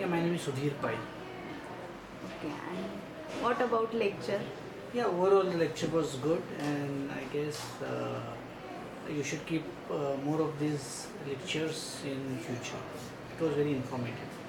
Yeah, my name is Sudhir Pai. Okay, and what about lecture? Yeah, overall the lecture was good, and I guess uh, you should keep uh, more of these lectures in future. It was very informative.